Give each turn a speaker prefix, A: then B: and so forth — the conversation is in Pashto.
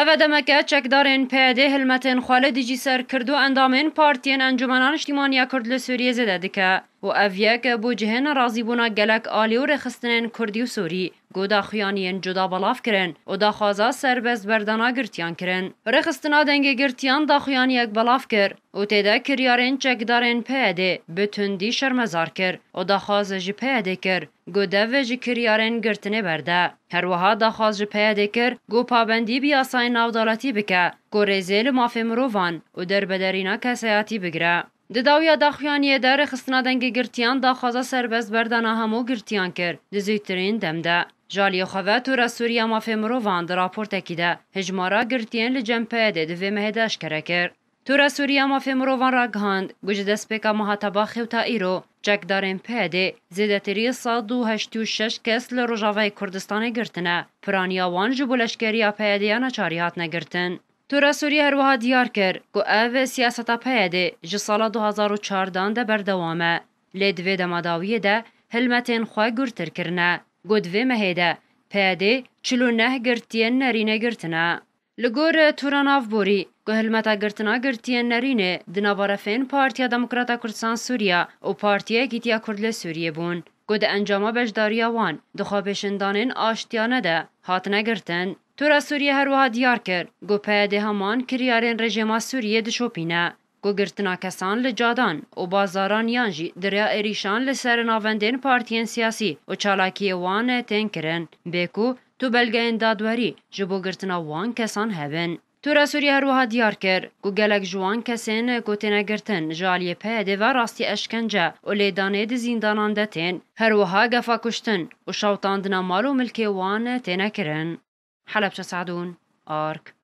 A: اوه دەمەکە چەکدارێن این هلمەتێن خوالە دیجی جیسر کرد و ئەندامێن پارتیەن انجمنان شتیمانیا کرد لسوریه زده و اف یک بو جهن رازی بونا گلک آلیو رخستنین کردی و سوری گودا خیانیین جدا بلاف کرن و دا خوازا سربز بردانا گرتیان کرن رخستنا دنگ گرتیان دا خیانی اک بلاف کر و تیده کریارین چکدارین پیده بتندی شرمزار کر و دا خواز جی پیده کر گوده و جی کریارین گرتنی برده هر هروها دا خواز جی پیده کر گو پابندی بیاسای نودالتی بکه گو ریزیل مافی مرووان و در بدرینا کسیاتی بگره Դդավյա Դախյանի է դերը խստնադենգի գրտյան դախազա սերբես բերդանահամու գրտյան կեր, դզույտրին դեմդե։ Ժալի խավե թուրա Սուրիա մաֆեմրովան դրապորտեկի դե, հժմարա գրտյան լջեմպեյ դե դվե մեհեդաշ կերեկեր։ Թուրա Սուրիա մաֆեմրովան ռագհանդ, բուժ դեսպեկա մահատաբա խևտա իրո, ճակդարեն պեդե, զեդետերի սադու հեշտու շեշ կես լը ռոժավայի Քուրդստանը գրտնը, պրանիավան ժուբուլեշկերի ապեդեյան աչարի հատնը գրտն։ Tura Sûriya ruha diyar kir ku ev siyaseta peyê de ji sala 2004 dan de berdewam e. Lê divê demadawiyê de hilmetên xwe gurtir kirine. Got vê mehê de peyê çilû neh girtiyên nerîne girtine. Li gor tura navborî ku hilmeta girtina girtiyên nerînê di navarefên Partiya Demokrata Kurdistan Sûriya û Partiyekî Tiya Kurd li Sûriye bûn. گود انجاما بجداریا وان دخوا پیشندانین آشتیانه ده هات نگرتن تورا سوریه هروها دیار کرد گو پیاده همان کریارین رژیما سوریه دشوپینه گو گرتنا کسان لجادان و بازاران یانجی دریا اریشان لسر ناوندین پارتین سیاسی و چالاکی وان تین کرن بیکو تو بلگه اندادوری جبو گرتنا وان کسان هبن تورا سوريا روها ديار كر كو گلک جوان كسين كو گرتن جالی پیده و راستی اشکنجه و لیدانه دی زیندانان دتین هر وها گفا کشتن و شوطاندنا مال و ملکی وان تینا کرن حلب سعدون ارك